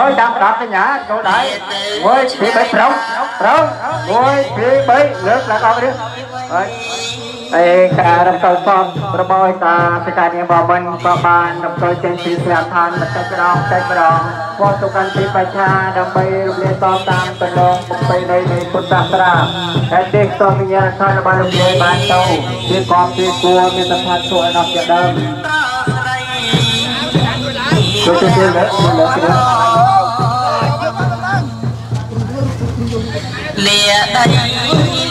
Ôi đạp đạp cái nhã chỗ đấy Ôi phía bảy trống Trống Ôi phía bảy Lướt là con đi Ôi អេការរំកិលសពរបស់តាសិកានាមមិនក៏បានរំកិលចេញពីស្លាកឋានបន្តិចម្ដងតិចម្ដងពោទុកាន់ពីបច្ឆាដើម្បីរំលាយតបតាមតំណងបំពេញនៃនៃពុទ្ធសាសនាហើយទេសតវិញ្ញាណខណ្ឌរបស់រំលាយបានទៅជាគំពីគួរមានសភាជួយអនុជាដើមចូលទៅលើលើទៅ脸。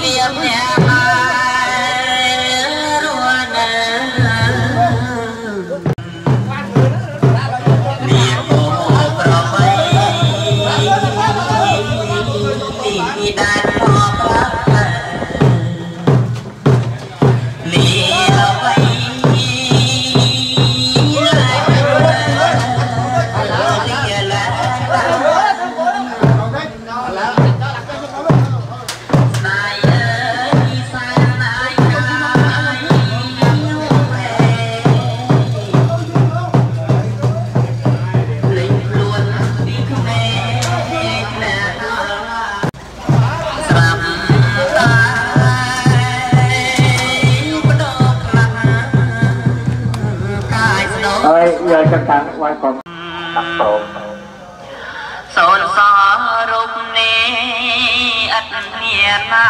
មានហើ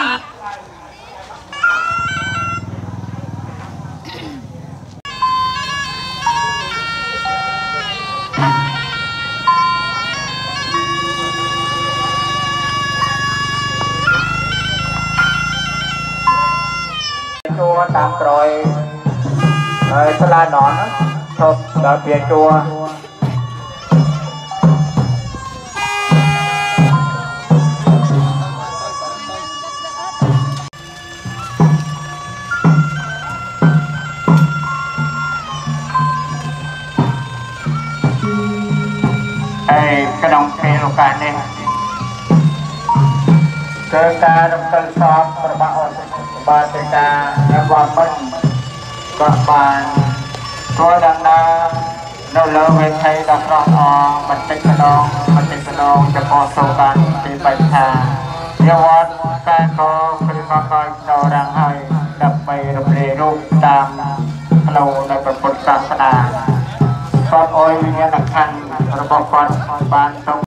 យជួតាមក្រោយហើយស្លាណនឈប់ដល់វាជួកាសនេះគឺការរំកិលសពរបស់អសិទ្ធិបាទទៅការនៅវត្តពេញក៏បានធ្វើដំណើរនៅលើវេទីដ៏ស្រស់អបន្តិចម្ដងបន្តិចម្ដងចំពោះសូបានទីបៃថាយវត្តកែកោគឺក៏កោចដរាំងហើយដើម្បីរំលាយរូបតាមផ្លូវនៃពុទ្ធសាសនាគាត់អុយវិញ្ញាណខណ្ឌរបស់គាត់បានទៅ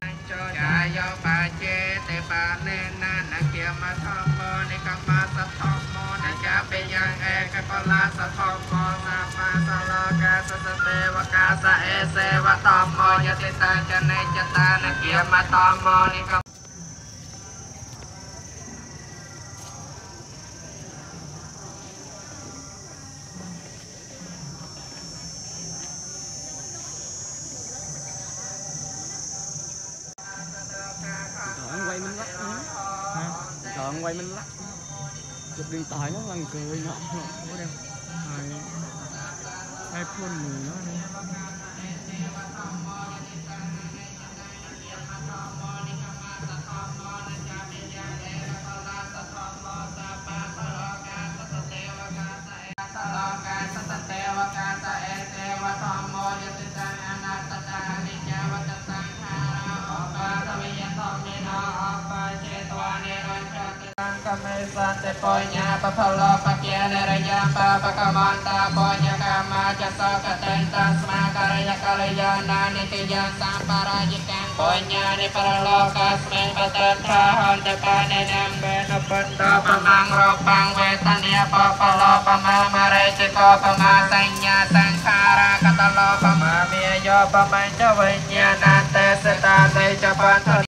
เลนะนะเกียมาทอมโมนกังมาสะทองโมนะจะเป็นยังเอกกลาสะทองโมนามาสะลอกาสะสเตวกาสะเอเซวะตอมโมยติตาจะในจตานะเกียมาตอมโมนิกัง quay mình lắc chụp điện thoại nó làm cười nó, nó đem hai hai phun mười nó đây សន្តិបញ្ញាបផលបកេនរយំបបកមន្តាបញ្ញាកម្មចសកតេនតស្មាករយកលយានានិតិយាសម្បរាយិកាបញ្ញានិប្រលោកាស្មេបតេត្រាហន្តកានេនំវេនបន្តបមាំងរបាំងវេទនាបផលបមាមរេចកបមាសញ្ញាសង្ខារាកតលោបមាមេយោបមញ្ញវិញ្ញាណតេសតាទេចបន្ទ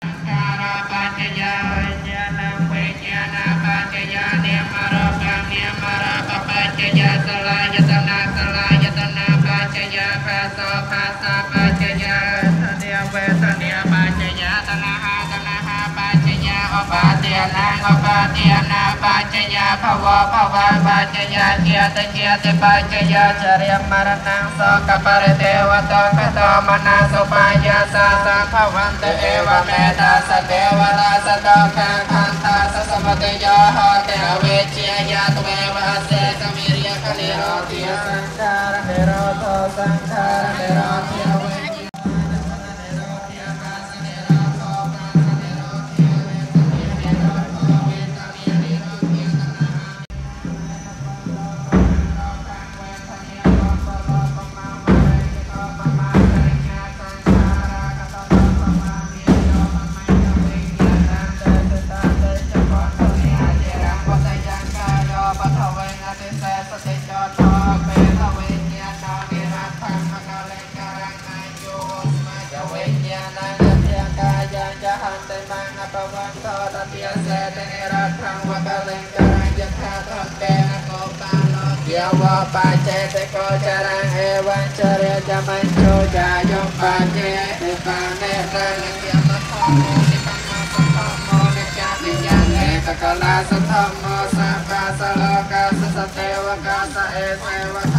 ติานาปัจญาภวะภวะปัจญาเกียรติเกียรติปัจญาจริยมรณังสกปริเทวตกตมนาสุปายาสาสังภวันตเอวเมตาสเทวราสตคังคันตาสสมติยหะเทเวชียาตุเอวเสกมิริยคณิโรติสังขารเนโรตสังขารเนโรติជាសេតនិរថងវកលិង្ករញ្ញថាធម្មតេនគោបានោយាវបច្ចេតកោចរងអេវញ្ចរិយមញ្ជោយាយំបច្ចេតបានេរលិយមធម្មនិកម្មសម្បមោនិកានិយានេកកលាសធម្មោសាបាសលោកាសសទេវកាសអេសេវកា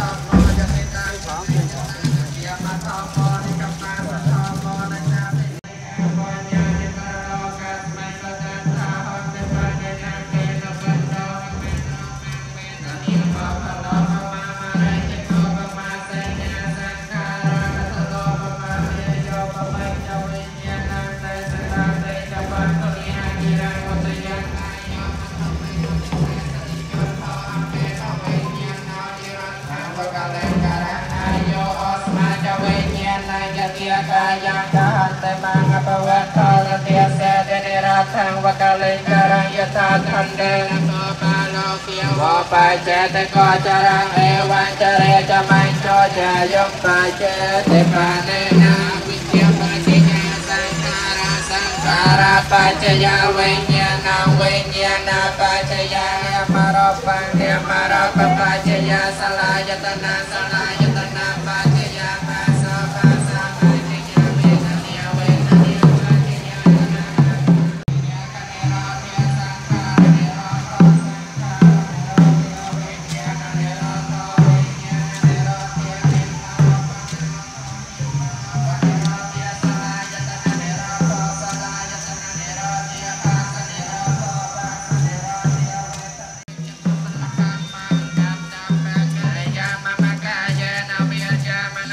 ทันเดนโสปาโลเกียวอปายเจตโกจรังเอวันเจเรจมัญโชจายกปายเจติปาเนนาวิเชียปัจจยาสังขาราสังขาราปัจจยาเวญาณเวญาณปัจจยาเอมารอปัญเอมารอปปัจจยาสลายตนาสลา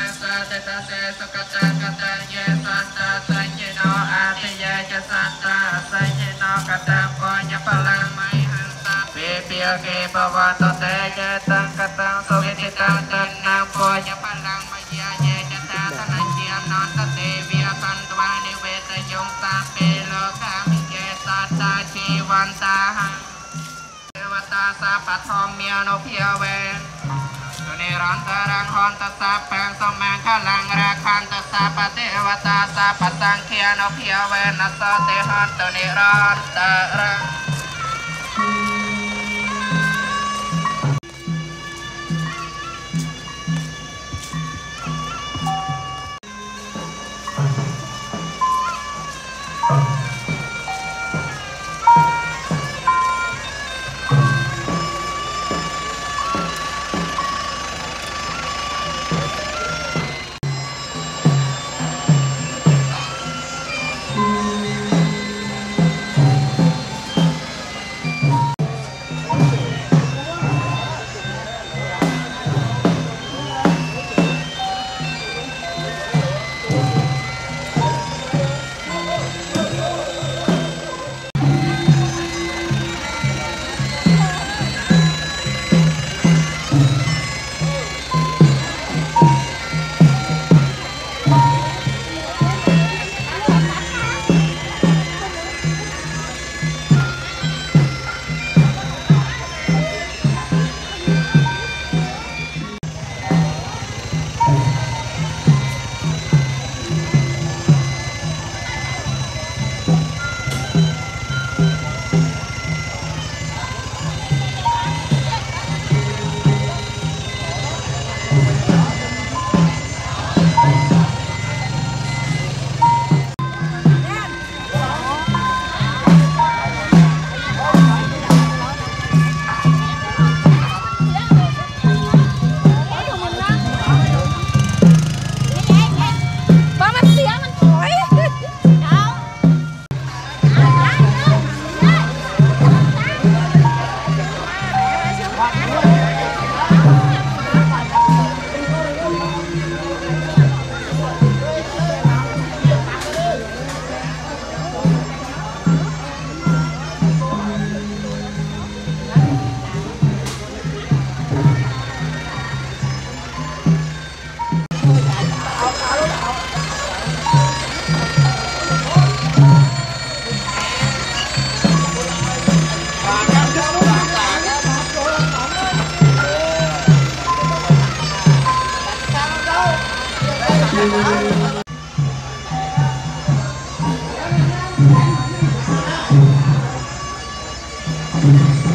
គេបវតតេយតង្កតង្សុវិតិតង្កណាពោយបលង្មយាយេចតាសនជាអនន្តទេវាសន្តវានិវេតយងសាពេលោកមិកេសតាជីវន្តាហេវតាសាបធម្មានុភាវេនិរន្តរខន្តសាបាំងសម្មាខលង្រាខន្តសាបទេវតាសាបសង្ឃានុភាវេនសតេហន្តនិរន្តរ Thank you.